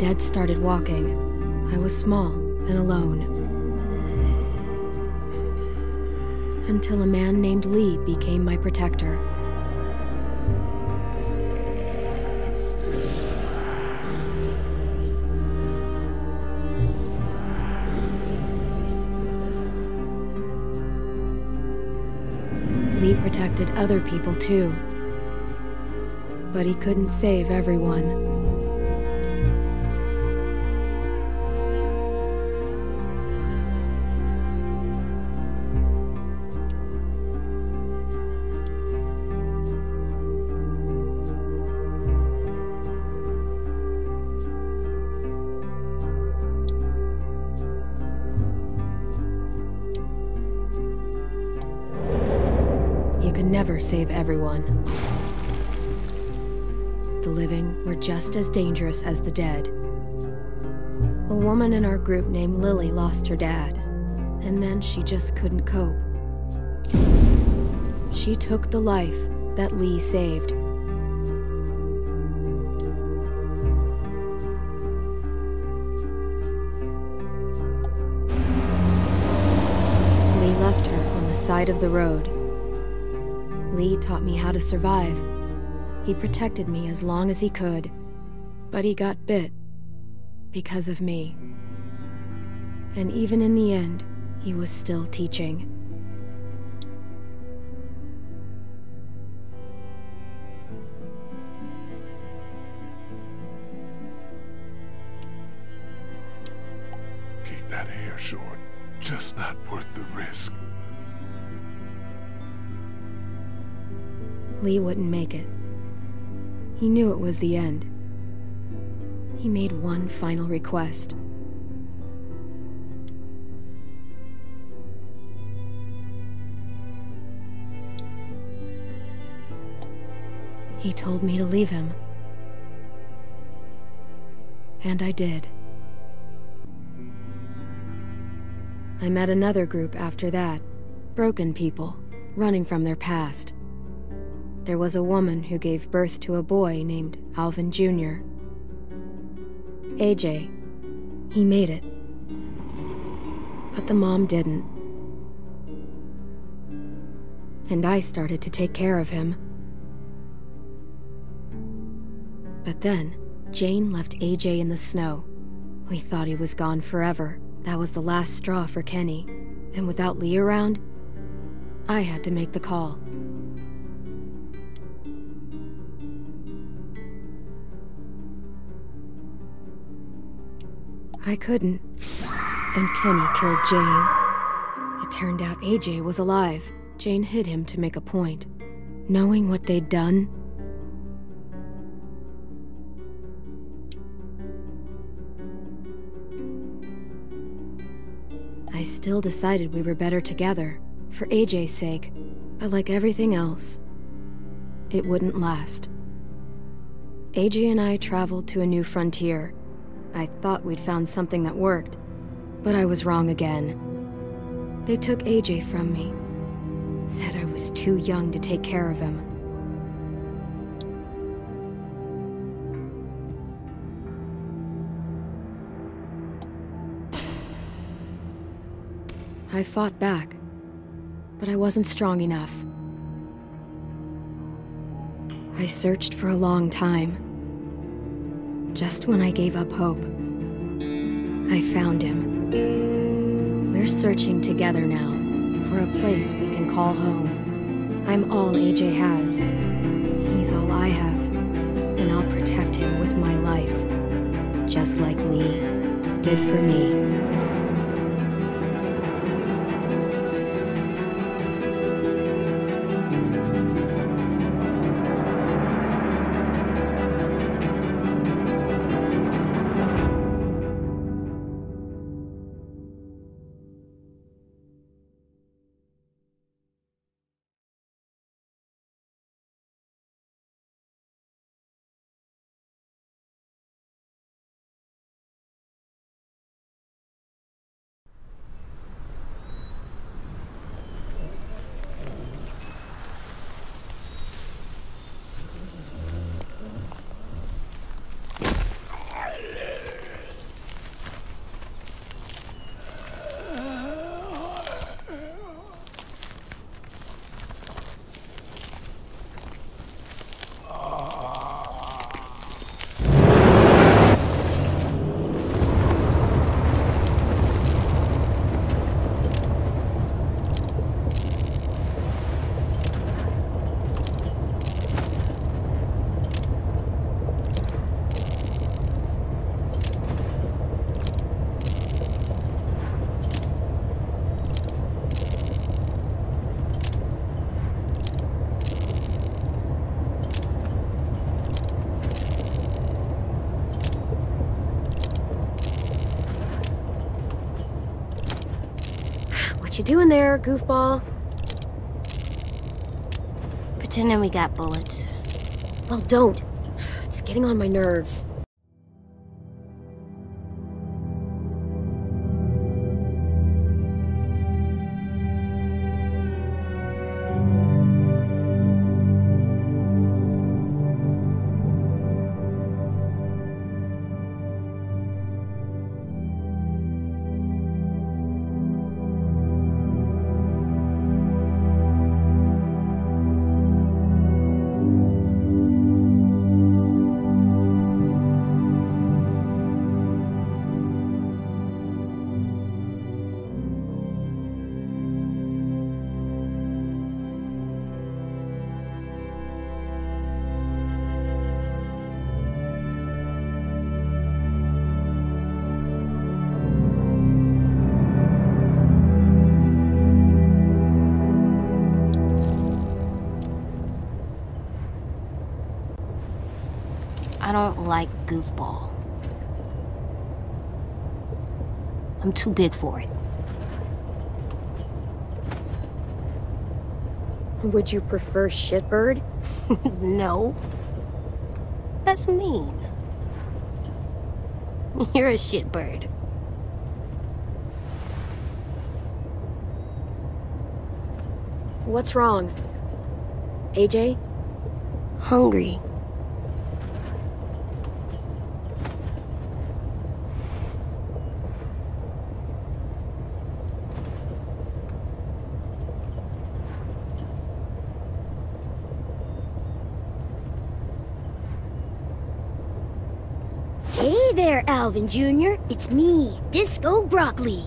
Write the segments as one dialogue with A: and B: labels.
A: dead started walking, I was small and alone. Until a man named Lee became my protector. Lee protected other people too. But he couldn't save everyone. Save everyone. The living were just as dangerous as the dead. A woman in our group named Lily lost her dad, and then she just couldn't cope. She took the life that Lee saved. Lee left her on the side of the road. Lee taught me how to survive. He protected me as long as he could, but he got bit because of me. And even in the end, he was still teaching.
B: Keep that hair short. Just not worth the risk.
A: Lee wouldn't make it. He knew it was the end. He made one final request. He told me to leave him. And I did. I met another group after that. Broken people, running from their past. There was a woman who gave birth to a boy named Alvin Jr. AJ. He made it. But the mom didn't. And I started to take care of him. But then, Jane left AJ in the snow. We thought he was gone forever. That was the last straw for Kenny. And without Lee around, I had to make the call. I couldn't. And Kenny killed Jane. It turned out AJ was alive. Jane hid him to make a point. Knowing what they'd done, I still decided we were better together, for AJ's sake, but like everything else, it wouldn't last. AJ and I traveled to a new frontier. I thought we'd found something that worked, but I was wrong again. They took AJ from me, said I was too young to take care of him. I fought back, but I wasn't strong enough. I searched for a long time. Just when I gave up hope, I found him. We're searching together now for a place we can call home. I'm all AJ has. He's all I have, and I'll protect him with my life, just like Lee did for me. You doing there, goofball?
C: Pretending we got bullets.
A: Well, don't. It's getting on my nerves.
C: I don't like goofball. I'm too big for it.
A: Would you prefer shitbird?
C: no. That's mean. You're a shitbird.
A: What's wrong? AJ?
C: Hungry.
D: Hey there, Alvin Jr. It's me, Disco Broccoli.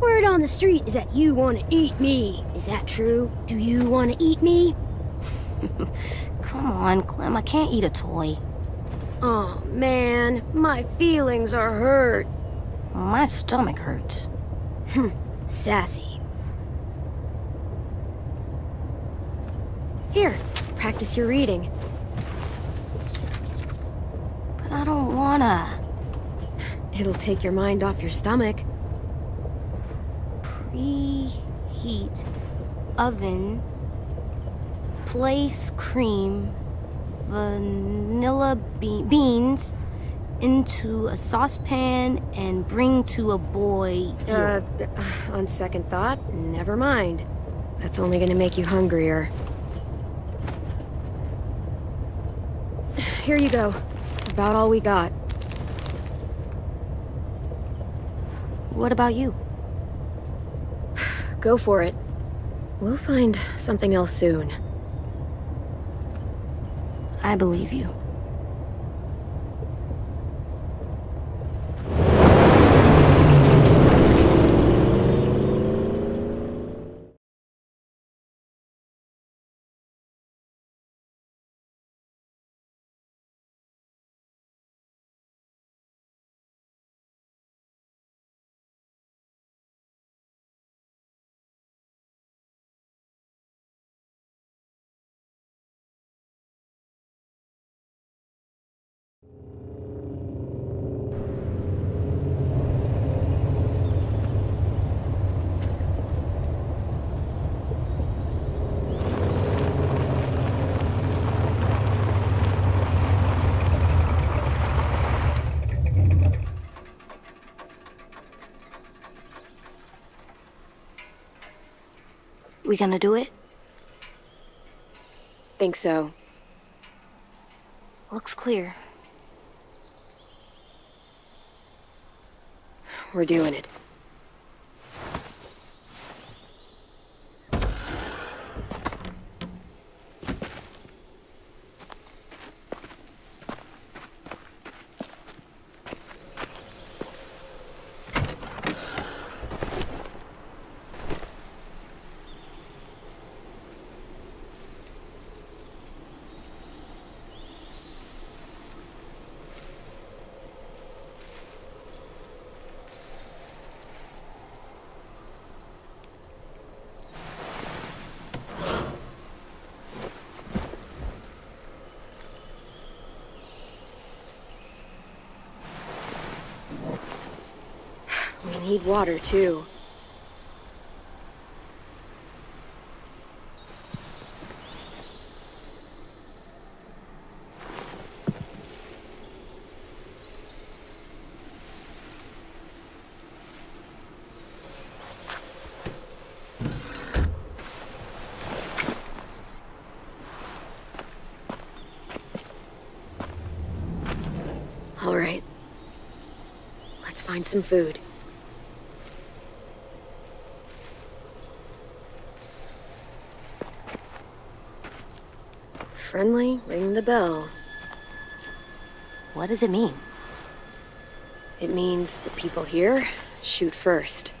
D: Word on the street is that you want to eat me. Is that true? Do you want to eat me?
C: Come on, Clem. I can't eat a toy.
A: Oh man, my feelings are hurt.
C: My stomach hurts.
A: Hmm, sassy. Here, practice your reading.
C: But I don't wanna.
A: It'll take your mind off your stomach.
C: Preheat oven. Place cream, vanilla be- beans into a saucepan and bring to a boil.
A: Uh, on second thought, never mind. That's only gonna make you hungrier. Here you go. About all we got.
C: What about you?
A: Go for it. We'll find something else soon.
C: I believe you. We gonna do it?
A: Think so.
C: Looks clear.
A: We're doing it. water, too. All right. Let's find some food. Friendly, ring the bell.
C: What does it mean?
A: It means the people here shoot first.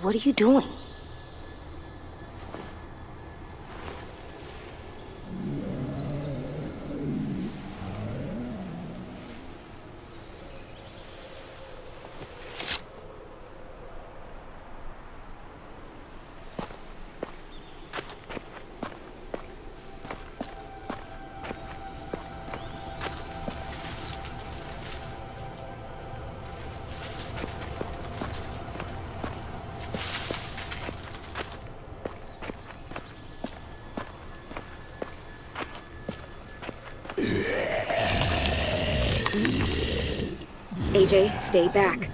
C: What are you doing?
A: AJ, stay back.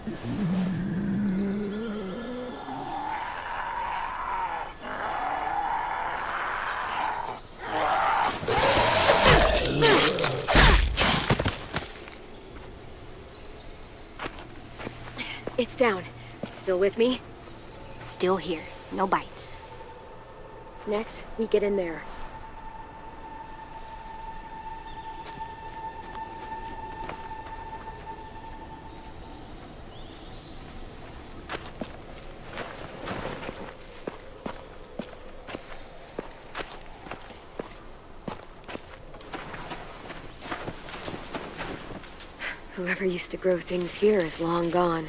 A: It's down. Still with me?
C: Still here. No bites.
A: Next, we get in there. Used to grow things here is long gone.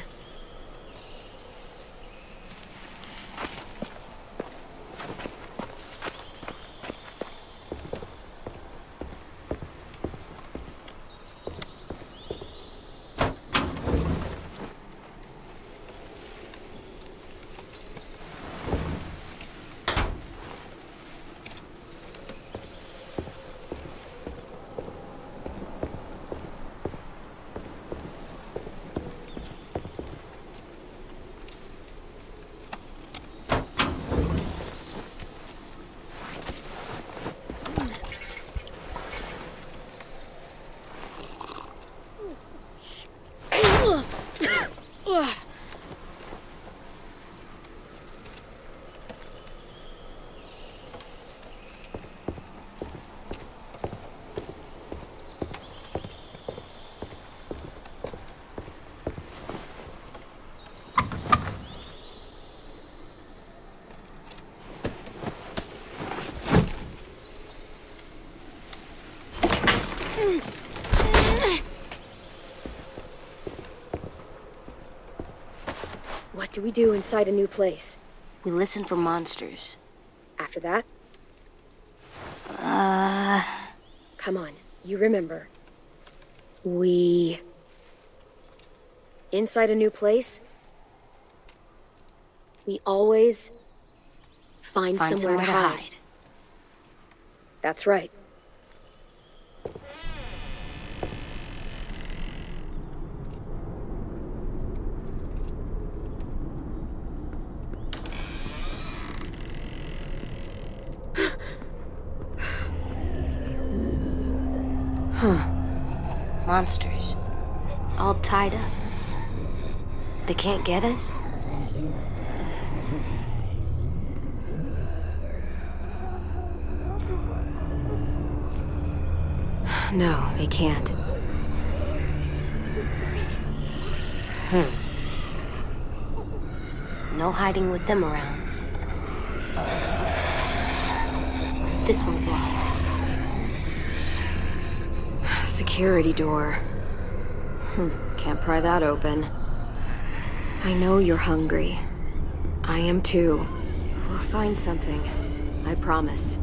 A: What do we do inside a new place?
C: We listen for monsters.
A: After that?
C: Uh,
A: Come on, you remember. We... Inside a new place, we always find,
C: find
A: somewhere, to hide. That's right.
C: Monsters. All tied up. They can't get us?
A: No, they can't.
C: No hiding with them around. This one's locked.
A: Security door. Hmm, can't pry that open. I know you're hungry. I am too. We'll find something. I promise.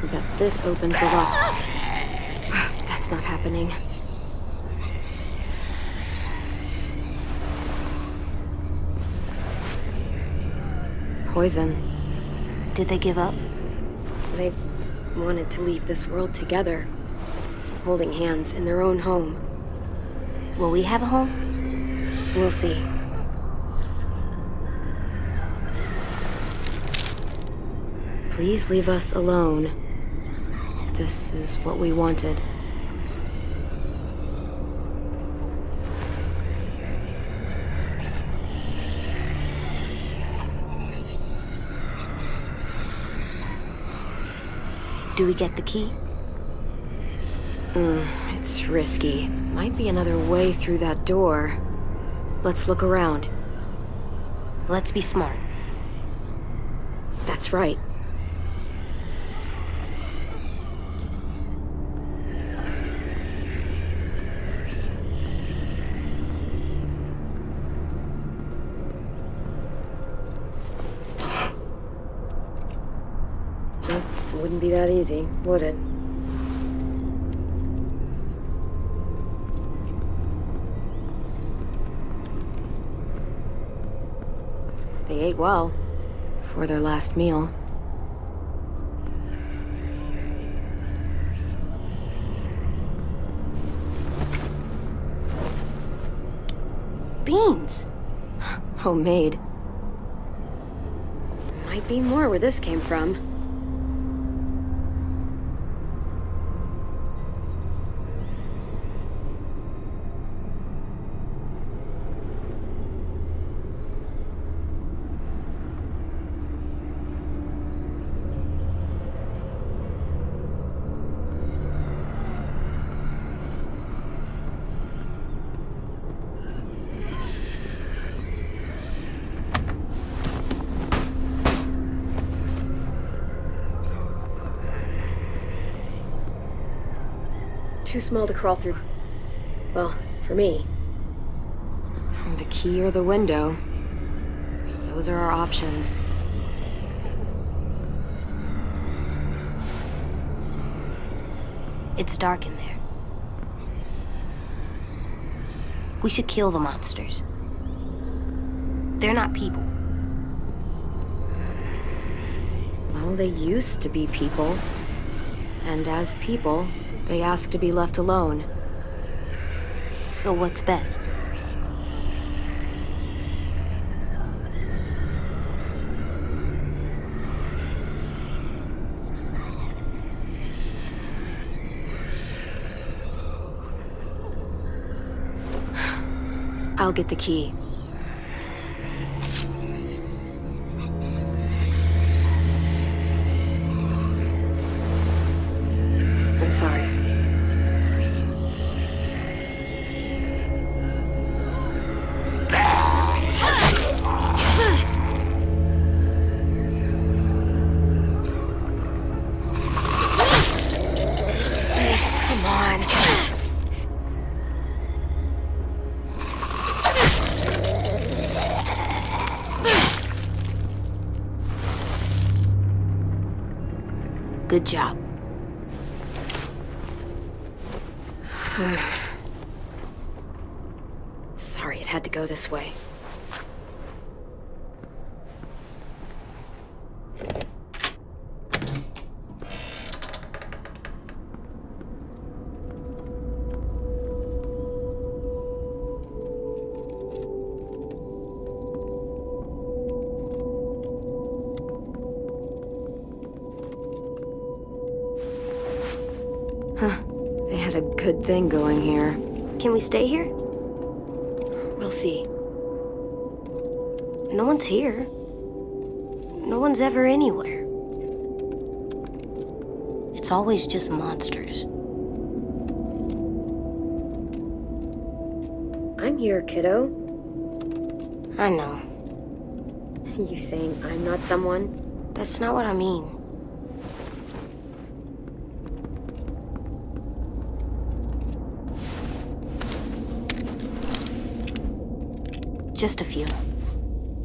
A: I bet this opens the lock. That's not happening. Poison.
C: Did they give up?
A: They wanted to leave this world together, holding hands in their own home.
C: Will we have a home?
A: We'll see. Please leave us alone. This is what we wanted.
C: Do we get the key?
A: Mm, it's risky. Might be another way through that door. Let's look around.
C: Let's be smart.
A: That's right. Well, wouldn't be that easy, would it? They ate well for their last meal.
C: Beans!
A: Homemade. Might be more where this came from. Too small to crawl through. Well, for me. The key or the window. Those are our options.
C: It's dark in there. We should kill the monsters. They're not people.
A: Well, they used to be people. And as people, they ask to be left alone.
C: So what's best?
A: I'll get the key. Sorry it had to go this way. Thing going here.
C: Can we stay here?
A: We'll see.
C: No one's here. No one's ever anywhere. It's always just monsters.
A: I'm here, kiddo.
C: I know.
A: You saying I'm not someone?
C: That's not what I mean. Just a few.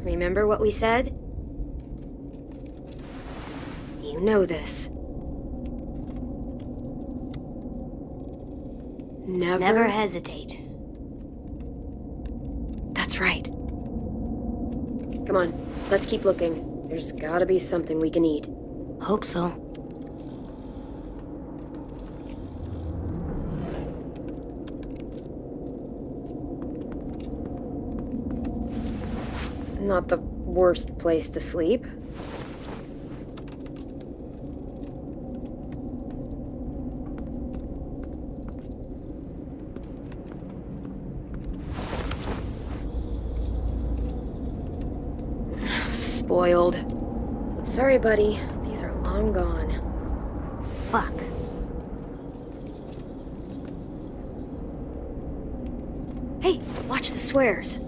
A: Remember what we said? You know this. Never.
C: Never hesitate.
A: That's right. Come on, let's keep looking. There's gotta be something we can eat.
C: Hope so.
A: Not the worst place to sleep. Spoiled. Sorry, buddy. These are long gone.
C: Fuck.
A: Hey, watch the swears.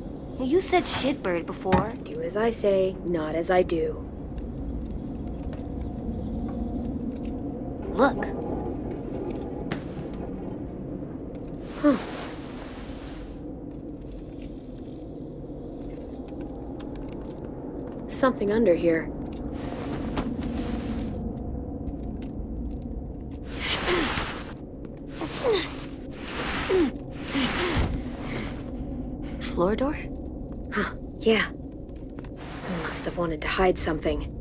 C: You said shitbird before.
A: Do as I say, not as I do.
C: Look.
A: Huh. Something under here.
C: Floor door?
A: Huh, yeah. Must have wanted to hide something.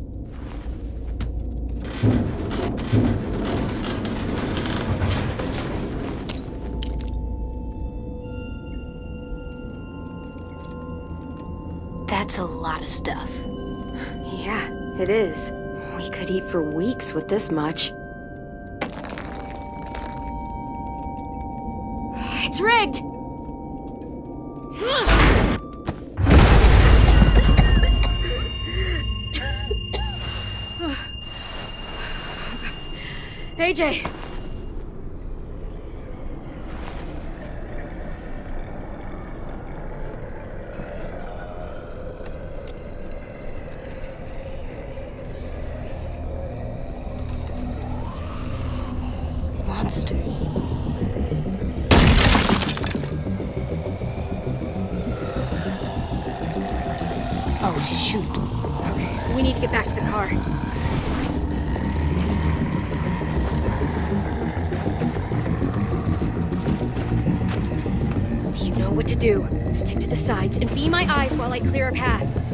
C: That's a lot of stuff.
A: Yeah, it is. We could eat for weeks with this much. It's rigged! AJ!
C: Monsters. Oh, shoot.
A: Okay, We need to get back to the car. To do. Stick to the sides and be my eyes while I clear a path.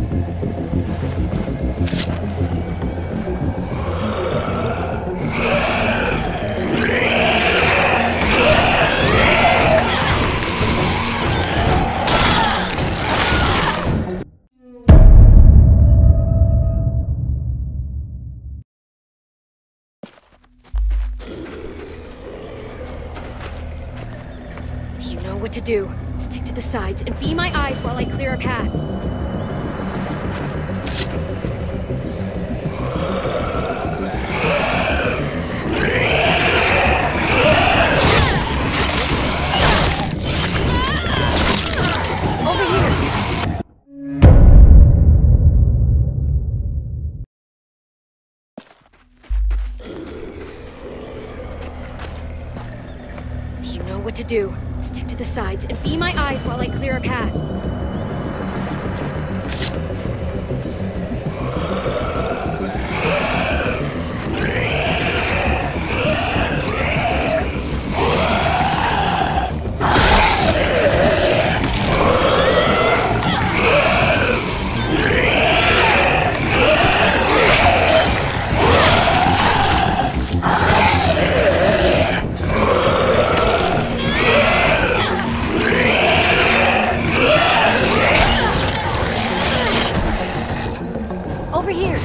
C: Over here.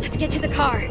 A: Let's get to the car.